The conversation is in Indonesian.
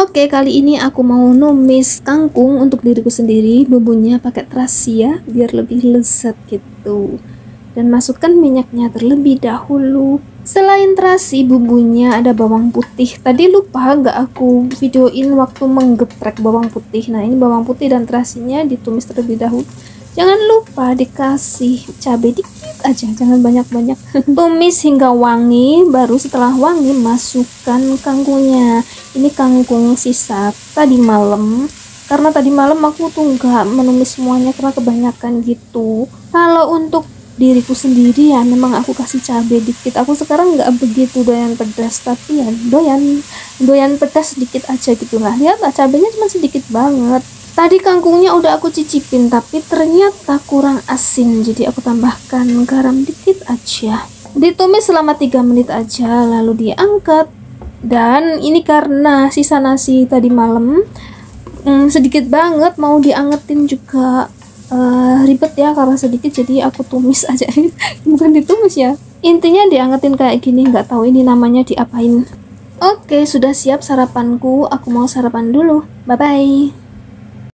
Oke, kali ini aku mau numis kangkung untuk diriku sendiri. Bumbunya pakai terasi ya, biar lebih lezat gitu. Dan masukkan minyaknya terlebih dahulu. Selain terasi, bumbunya ada bawang putih. Tadi lupa nggak aku videoin waktu menggeprek bawang putih. Nah, ini bawang putih dan terasinya ditumis terlebih dahulu. Jangan lupa dikasih cabai dikit aja, jangan banyak-banyak. Tumis hingga wangi, baru setelah wangi masukkan kangkungnya. Ini kangkung sisa tadi malam. Karena tadi malam aku tuh nggak menumis semuanya karena kebanyakan gitu. Kalau untuk diriku sendiri ya memang aku kasih cabai dikit aku sekarang nggak begitu doyan pedas tapi ya doyan doyan pedas sedikit aja gitu lah lihatlah cabainya cuma sedikit banget tadi kangkungnya udah aku cicipin tapi ternyata kurang asin. Jadi aku tambahkan garam dikit aja. Ditumis selama 3 menit aja lalu diangkat. Dan ini karena sisa nasi tadi malam hmm, sedikit banget mau diangetin juga uh, ribet ya karena sedikit jadi aku tumis aja. Bukan ditumis ya. Intinya diangetin kayak gini nggak tahu ini namanya diapain. Oke sudah siap sarapanku. Aku mau sarapan dulu. Bye bye